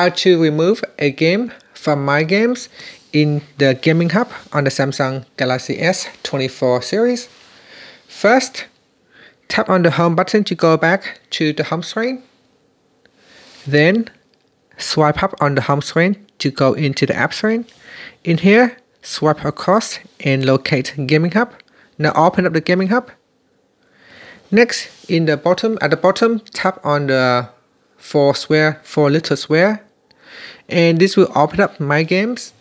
how to remove a game from my games in the gaming hub on the Samsung Galaxy S24 series. First, tap on the home button to go back to the home screen. Then swipe up on the home screen to go into the app screen. In here, swipe across and locate gaming hub. Now open up the gaming hub. Next, in the bottom, at the bottom, tap on the four square, four little square and this will open up my games.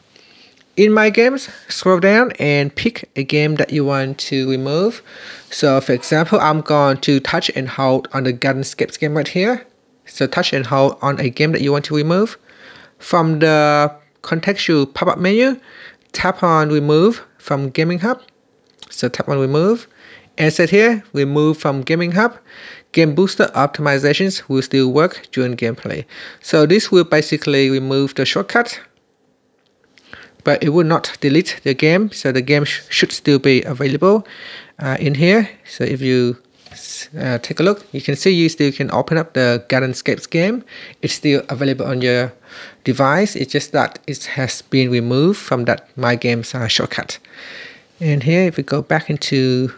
In my games scroll down and pick a game that you want to remove. So for example i'm going to touch and hold on the Gardenscapes game right here. So touch and hold on a game that you want to remove. From the contextual pop-up menu tap on remove from gaming hub. So tap on remove set here remove from gaming hub Game Booster optimizations will still work during gameplay. So this will basically remove the shortcut, but it will not delete the game. So the game sh should still be available uh, in here. So if you uh, take a look, you can see you still can open up the Gardenscapes game. It's still available on your device. It's just that it has been removed from that My Games uh, shortcut. And here, if we go back into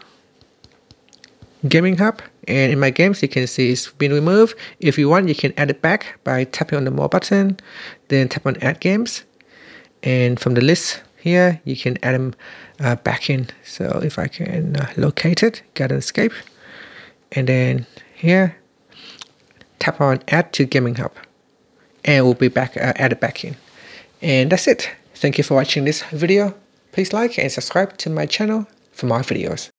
Gaming Hub, and in my games you can see it's been removed. If you want you can add it back by tapping on the more button then tap on add games. And from the list here you can add them uh, back in. So if I can uh, locate it get an Gardenscape and then here tap on add to gaming hub and we'll be back uh, added back in. And that's it. Thank you for watching this video. Please like and subscribe to my channel for more videos